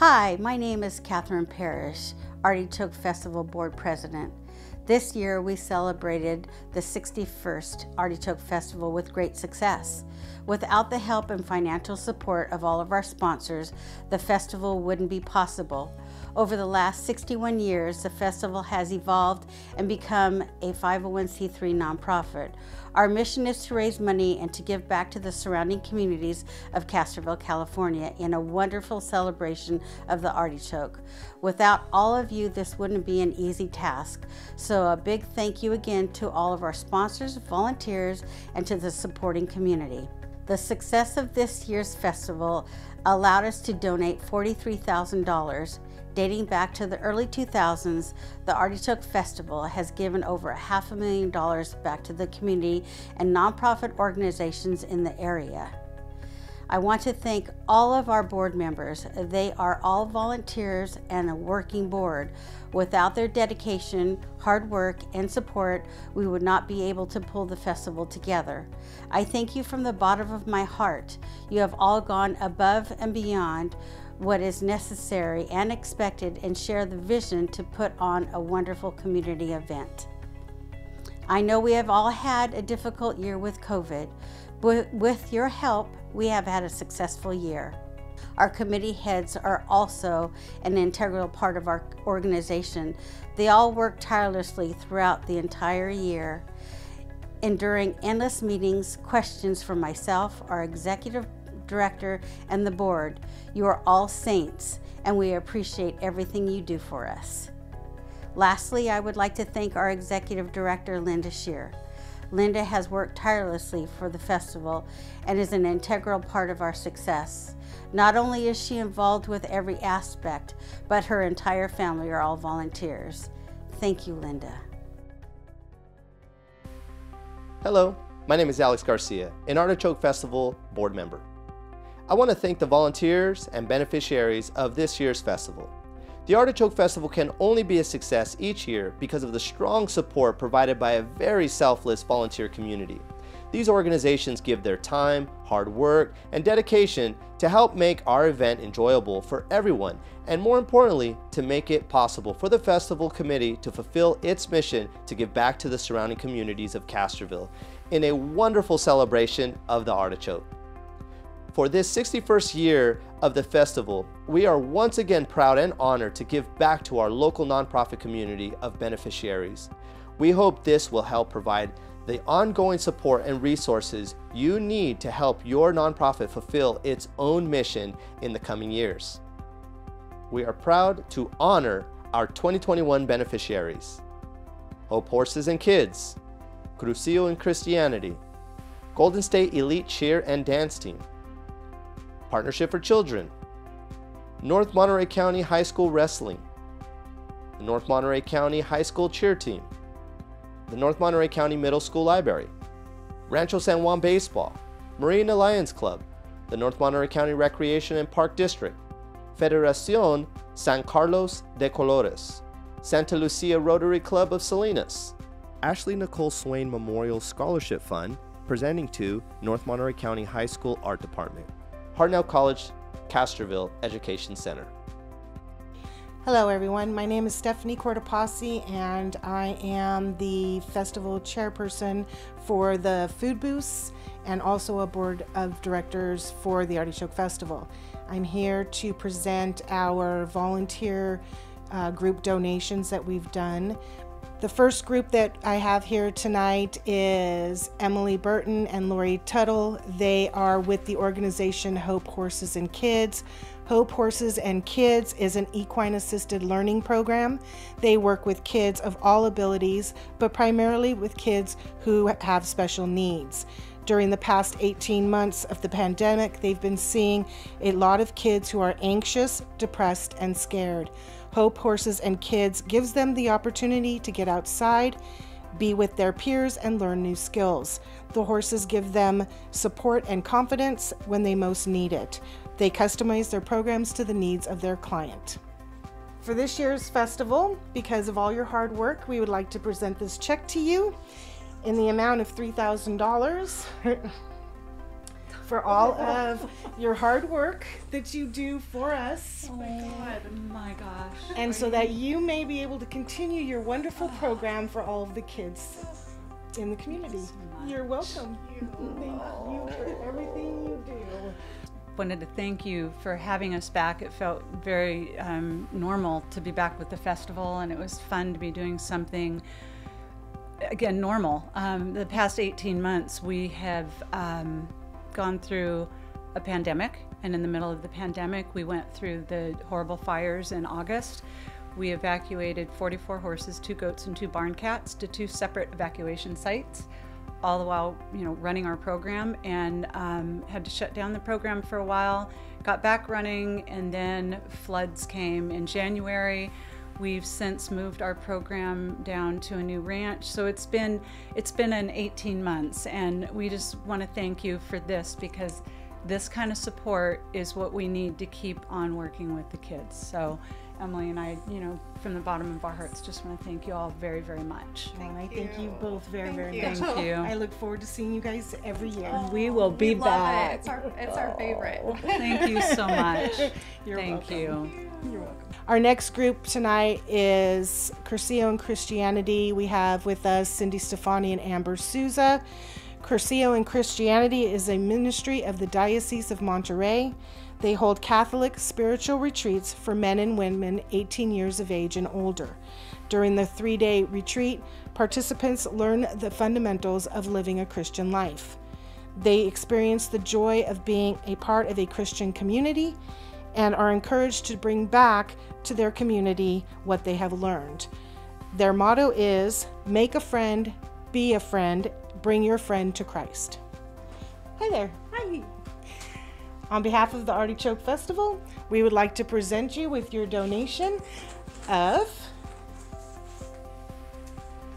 Hi, my name is Catherine Parrish, Artichoke Festival Board President. This year we celebrated the 61st Artichoke Festival with great success. Without the help and financial support of all of our sponsors, the festival wouldn't be possible. Over the last 61 years, the festival has evolved and become a 501c3 nonprofit. Our mission is to raise money and to give back to the surrounding communities of Castroville, California in a wonderful celebration of the artichoke. Without all of you, this wouldn't be an easy task. So a big thank you again to all of our sponsors, volunteers, and to the supporting community. The success of this year's festival allowed us to donate $43,000 Dating back to the early 2000s, the Artichoke Festival has given over a half a million dollars back to the community and nonprofit organizations in the area. I want to thank all of our board members. They are all volunteers and a working board. Without their dedication, hard work, and support, we would not be able to pull the festival together. I thank you from the bottom of my heart. You have all gone above and beyond what is necessary and expected and share the vision to put on a wonderful community event. I know we have all had a difficult year with COVID, but with your help, we have had a successful year. Our committee heads are also an integral part of our organization. They all work tirelessly throughout the entire year, enduring endless meetings, questions from myself, our executive director, and the board. You are all saints, and we appreciate everything you do for us. Lastly, I would like to thank our executive director, Linda Shear. Linda has worked tirelessly for the festival and is an integral part of our success. Not only is she involved with every aspect, but her entire family are all volunteers. Thank you, Linda. Hello, my name is Alex Garcia, an Artichoke Festival board member. I want to thank the volunteers and beneficiaries of this year's festival. The Artichoke Festival can only be a success each year because of the strong support provided by a very selfless volunteer community. These organizations give their time, hard work, and dedication to help make our event enjoyable for everyone, and more importantly, to make it possible for the festival committee to fulfill its mission to give back to the surrounding communities of Castroville in a wonderful celebration of the artichoke. For this 61st year of the festival, we are once again proud and honored to give back to our local nonprofit community of beneficiaries. We hope this will help provide the ongoing support and resources you need to help your nonprofit fulfill its own mission in the coming years. We are proud to honor our 2021 beneficiaries. Hope Horses and Kids, Cursillo and Christianity, Golden State Elite Cheer and Dance Team, Partnership for Children, North Monterey County High School Wrestling, the North Monterey County High School Cheer Team, the North Monterey County Middle School Library, Rancho San Juan Baseball, Marine Alliance Club, the North Monterey County Recreation and Park District, Federación San Carlos de Colores, Santa Lucia Rotary Club of Salinas, Ashley Nicole Swain Memorial Scholarship Fund, presenting to North Monterey County High School Art Department. Hartnell College Castroville Education Center. Hello, everyone. My name is Stephanie Cortopassi, and I am the festival chairperson for the Food Booths and also a board of directors for the Artichoke Festival. I'm here to present our volunteer uh, group donations that we've done. The first group that I have here tonight is Emily Burton and Lori Tuttle. They are with the organization Hope Horses and Kids. Hope Horses and Kids is an equine assisted learning program. They work with kids of all abilities, but primarily with kids who have special needs. During the past 18 months of the pandemic, they've been seeing a lot of kids who are anxious, depressed, and scared. Hope Horses and Kids gives them the opportunity to get outside, be with their peers, and learn new skills. The horses give them support and confidence when they most need it. They customize their programs to the needs of their client. For this year's festival, because of all your hard work, we would like to present this check to you in the amount of $3,000 for all of your hard work that you do for us. Oh my god. My gosh. And so that you may be able to continue your wonderful program for all of the kids in the community. You're welcome. Thank you for everything you do. Wanted to thank you for having us back. It felt very um, normal to be back with the festival, and it was fun to be doing something again normal. Um, the past 18 months, we have um, gone through a pandemic, and in the middle of the pandemic, we went through the horrible fires in August. We evacuated 44 horses, two goats, and two barn cats to two separate evacuation sites, all the while, you know, running our program, and um, had to shut down the program for a while. Got back running, and then floods came in January. We've since moved our program down to a new ranch. So it's been it's been an 18 months and we just want to thank you for this because this kind of support is what we need to keep on working with the kids. So Emily and I, you know, from the bottom of our hearts, just want to thank you all very, very much. And I thank you both very, Thank very you. much. Thank you. I look forward to seeing you guys every year. Oh, we will be love back. It. It's our it's our favorite. Oh, thank you so much. You're Thank welcome. you. You're welcome. Our next group tonight is Cursillo and Christianity. We have with us Cindy Stefani and Amber Souza. Cursillo and Christianity is a ministry of the Diocese of Monterey. They hold Catholic spiritual retreats for men and women 18 years of age and older. During the three day retreat, participants learn the fundamentals of living a Christian life. They experience the joy of being a part of a Christian community and are encouraged to bring back to their community what they have learned. Their motto is Make a friend, be a friend, bring your friend to Christ. Hi there. Hi. On behalf of the Artichoke Festival, we would like to present you with your donation of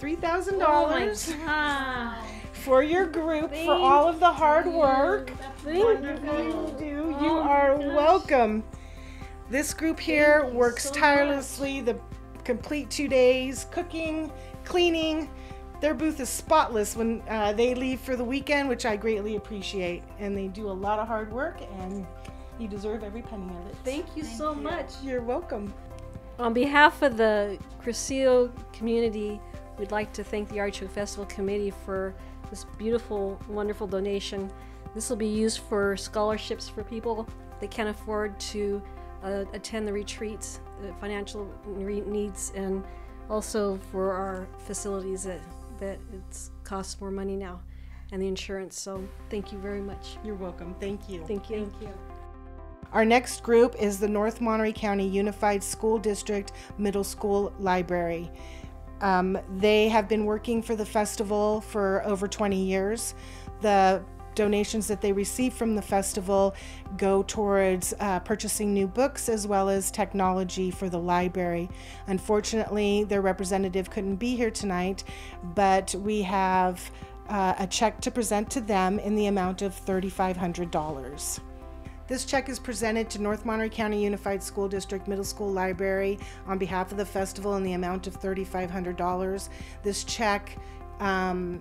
$3,000 for your group for all of the hard work wonderful you do. You are welcome. This group here works tirelessly the complete two days, cooking, cleaning. Their booth is spotless when uh, they leave for the weekend, which I greatly appreciate. And they do a lot of hard work, and you deserve every penny of it. Thank you so much. You're welcome. On behalf of the Cursillo community, we'd like to thank the Artichoke Festival Committee for this beautiful, wonderful donation. This will be used for scholarships for people that can't afford to uh, attend the retreats, the financial re- needs, and also for our facilities that, that it's costs more money now, and the insurance. So thank you very much. You're welcome. Thank you. Thank you. Our next group is the North Monterey County Unified School District Middle School Library. Um, they have been working for the festival for over 20 years. The donations that they receive from the festival go towards uh, purchasing new books as well as technology for the library. Unfortunately, their representative couldn't be here tonight, but we have uh, a check to present to them in the amount of $3,500. This check is presented to North Monterey County Unified School District Middle School Library on behalf of the festival in the amount of $3,500. This check um,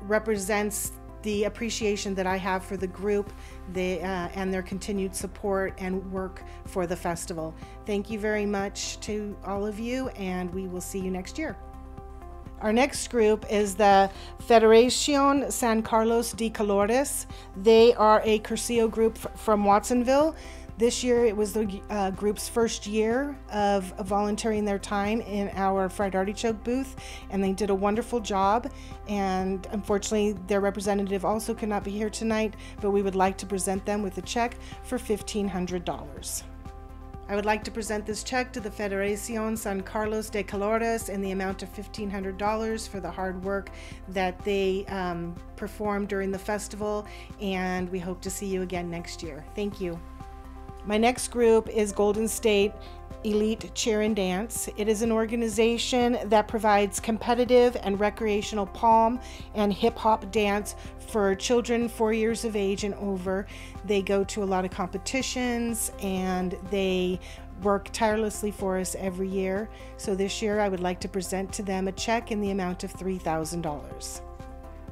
represents the appreciation that I have for the group they, uh, and their continued support and work for the festival. Thank you very much to all of you, and we will see you next year. Our next group is the Federación San Carlos de Colores. They are a Cursillo group from Watsonville. This year it was the uh, group's first year of volunteering their time in our fried artichoke booth, and they did a wonderful job. And unfortunately, their representative also could not be here tonight, but we would like to present them with a check for $1,500. I would like to present this check to the Federación San Carlos de Colores in the amount of $1,500 for the hard work that they um, performed during the festival, and we hope to see you again next year. Thank you. My next group is Golden State Elite Cheer and Dance. It is an organization that provides competitive and recreational pom and hip hop dance for children four years of age and over. They go to a lot of competitions and they work tirelessly for us every year. So this year I would like to present to them a check in the amount of $3,000.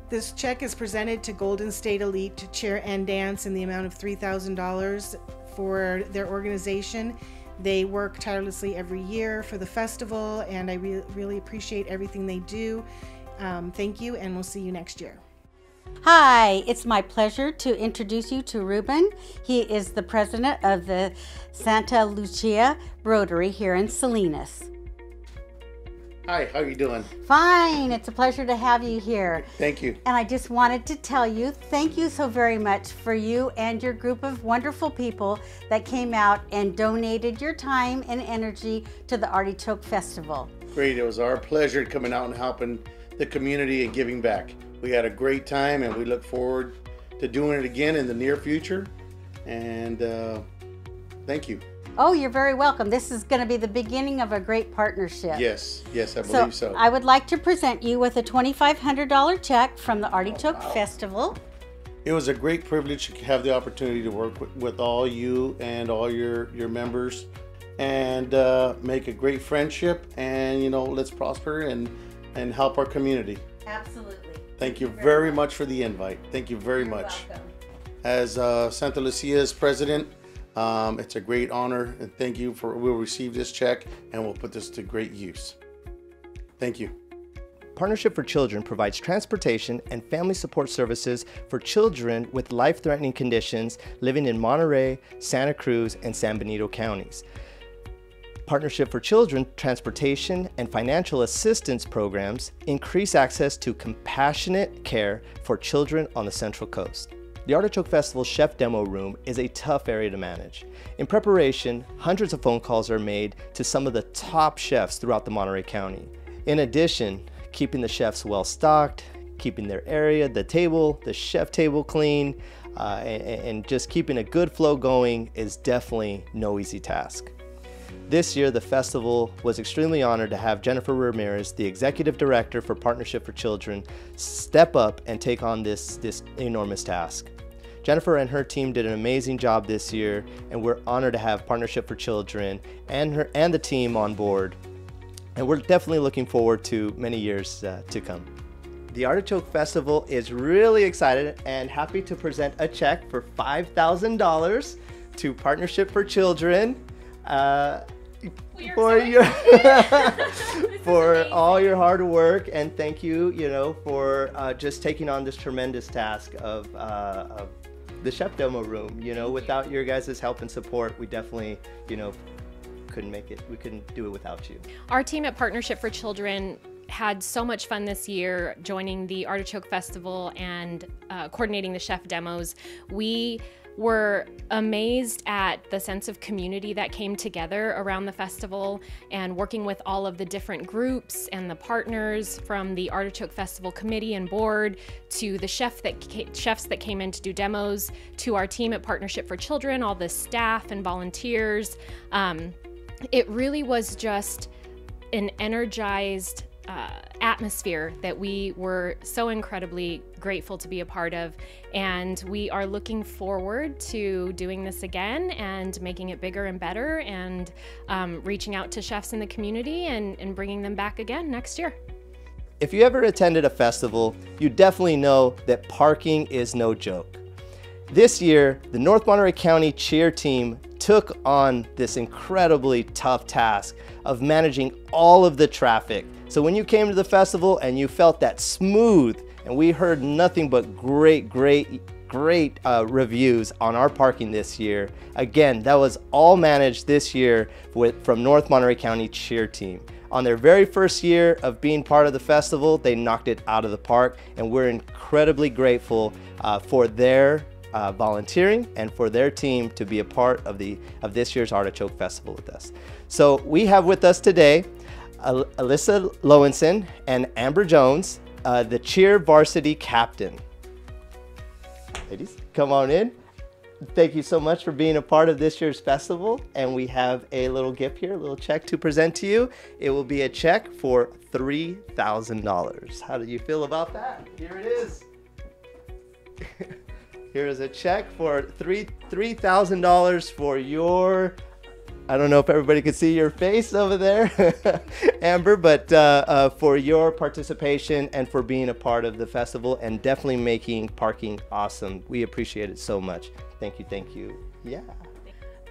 This check is presented to Golden State Elite cheer and dance in the amount of $3,000 for their organization. They work tirelessly every year for the festival, and I re- really appreciate everything they do. Um, thank you, and we'll see you next year. Hi, it's my pleasure to introduce you to Ruben. He is the president of the Santa Lucia Rotary here in Salinas. Hi, how are you doing? Fine, it's a pleasure to have you here. Thank you. And I just wanted to tell you thank you so very much for you and your group of wonderful people that came out and donated your time and energy to the Artichoke Festival. Great. It was our pleasure coming out and helping the community and giving back. We had a great time and we look forward to doing it again in the near future. And uh, thank you. Oh, you're very welcome. This is going to be the beginning of a great partnership. Yes, yes, I believe so. so. I would like to present you with a $2,500 check from the Artichoke Festival. It was a great privilege to have the opportunity to work with, with all you and all your, your members and uh, make a great friendship and, you know, let's prosper and, and help our community. Absolutely. Thank you very much for the invite. Thank you very much. Welcome. As uh, Santa Lucia's president, um, it's a great honor and thank you for we'll receive this check and we'll put this to great use. Thank you. Partnership for Children provides transportation and family support services for children with life threatening conditions living in Monterey, Santa Cruz, and San Benito counties. Partnership for Children transportation and financial assistance programs increase access to compassionate care for children on the Central Coast. The Artichoke Festival Chef Demo Room is a tough area to manage. In preparation, hundreds of phone calls are made to some of the top chefs throughout the Monterey County. In addition, keeping the chefs well stocked, keeping their area, the table, the chef table clean, uh, and, and just keeping a good flow going is definitely no easy task. This year, the festival was extremely honored to have Jennifer Ramirez, the executive director for Partnership for Children, step up and take on this, this enormous task. Jennifer and her team did an amazing job this year, and we're honored to have Partnership for Children and her and the team on board. And we're definitely looking forward to many years uh, to come. The Artichoke Festival is really excited and happy to present a check for $5,000 to Partnership for Children. Uh, for your for all your hard work and thank you you know for uh, just taking on this tremendous task of, uh, of the chef demo room you know without your guys' help and support we definitely you know couldn't make it we couldn't do it without you Our team at Partnership for Children had so much fun this year joining the Artichoke Festival and uh, coordinating the chef demos. We were amazed at the sense of community that came together around the festival and working with all of the different groups and the partners from the Artichoke Festival committee and board to the chef that chefs that came in to do demos to our team at Partnership for Children, all the staff and volunteers. Um, it really was just an energized uh, atmosphere that we were so incredibly grateful to be a part of. And we are looking forward to doing this again and making it bigger and better and um, reaching out to chefs in the community and, and bringing them back again next year. If you ever attended a festival, you definitely know that parking is no joke. This year, the North Monterey County cheer team took on this incredibly tough task of managing all of the traffic. So when you came to the festival and you felt that smooth, and we heard nothing but great, great, great uh, reviews on our parking this year. Again, that was all managed this year with, from North Monterey County cheer team. On their very first year of being part of the festival, they knocked it out of the park, and we're incredibly grateful uh, for their uh, volunteering and for their team to be a part of the of this year's Artichoke Festival with us. So we have with us today Al- Alyssa Lowenson and Amber Jones, uh, the cheer varsity captain. Ladies, come on in. Thank you so much for being a part of this year's festival. And we have a little gift here, a little check to present to you. It will be a check for $3,000. How do you feel about that? Here it is. Here is a check for three three thousand dollars for your I don't know if everybody can see your face over there, Amber, but uh, uh, for your participation and for being a part of the festival and definitely making parking awesome. We appreciate it so much. Thank you, thank you. Yeah.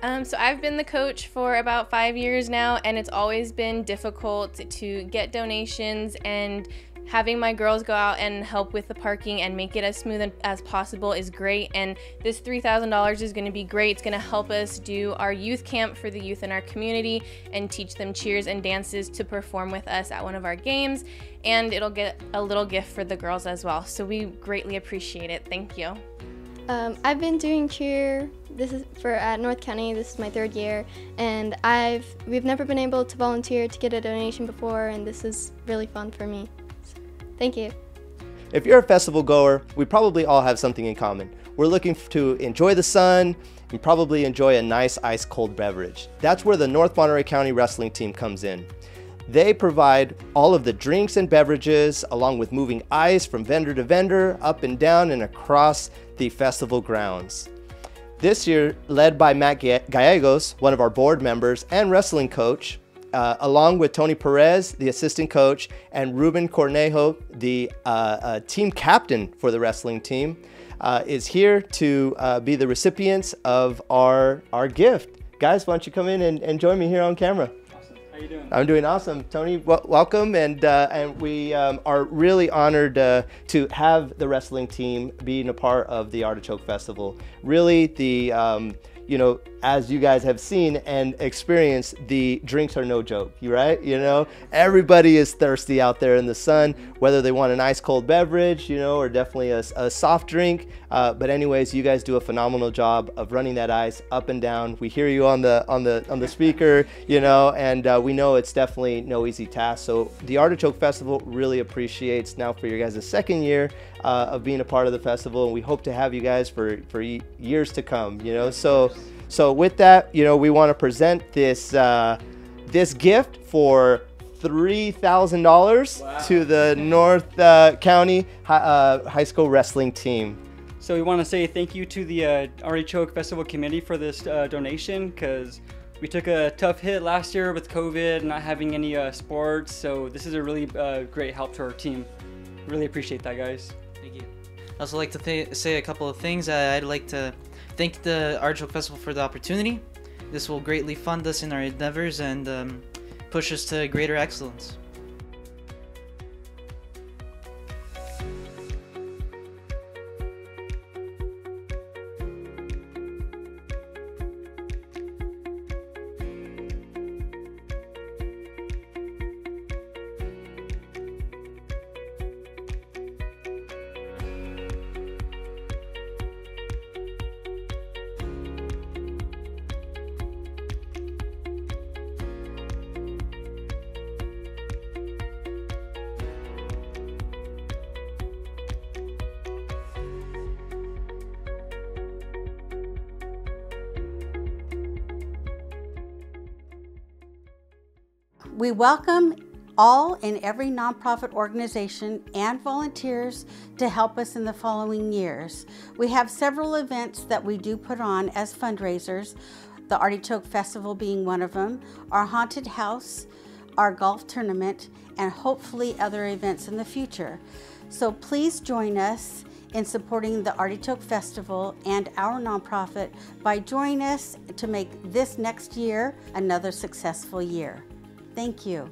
Um, so I've been the coach for about five years now, and it's always been difficult to get donations and having my girls go out and help with the parking and make it as smooth as possible is great. And this $3,000 is going to be great. It's going to help us do our youth camp for the youth in our community and teach them cheers and dances to perform with us at one of our games. And it'll get a little gift for the girls as well. So we greatly appreciate it. Thank you. Um, I've been doing cheer. This is for at North County. This is my third year, and I've we've never been able to volunteer to get a donation before, and this is really fun for me. Thank you. If you're a festival goer, we probably all have something in common. We're looking to enjoy the sun and probably enjoy a nice ice cold beverage. That's where the North Monterey County Wrestling Team comes in. They provide all of the drinks and beverages along with moving ice from vendor to vendor, up and down and across the festival grounds. This year, led by Matt Gallegos, one of our board members and wrestling coach, uh, along with Tony Perez, the assistant coach, and Ruben Cornejo, the uh, uh, team captain for the wrestling team, uh, is here to uh, be the recipients of our, our gift. Guys, why don't you come in and, and join me here on camera? Awesome. How you doing? I'm doing awesome. Tony, welcome. And, uh, and we um, are really honored uh, to have the wrestling team being a part of the Artichoke Festival. Really, the um, you know, as you guys have seen and experienced, the drinks are no joke, you right? You know, everybody is thirsty out there in the sun, whether they want an ice cold beverage, you know, or definitely a, a soft drink. Uh, but anyways, you guys do a phenomenal job of running that ice up and down. We hear you on the on the on the speaker, you know, and uh, we know it's definitely no easy task. So the Artichoke Festival really appreciates now for your guys' second year uh, of being a part of the festival, and we hope to have you guys for for years to come. You know, so so with that, you know, we want to present this uh, this gift for three thousand wow. dollars to the North uh, County High, uh, High School Wrestling Team. So we want to say thank you to the uh, Artichoke Festival Committee for this uh, donation because we took a tough hit last year with COVID, not having any uh, sports. So this is a really uh, great help to our team. Really appreciate that, guys. Thank you. I also like to say a couple of things. I'd like to thank the Artichoke Festival for the opportunity. This will greatly fund us in our endeavors and um, push us to greater excellence. We welcome all and every nonprofit organization and volunteers to help us in the following years. We have several events that we do put on as fundraisers, the Artichoke Festival being one of them, our haunted house, our golf tournament, and hopefully other events in the future. So please join us in supporting the Artichoke Festival and our nonprofit by joining us to make this next year another successful year. Thank you.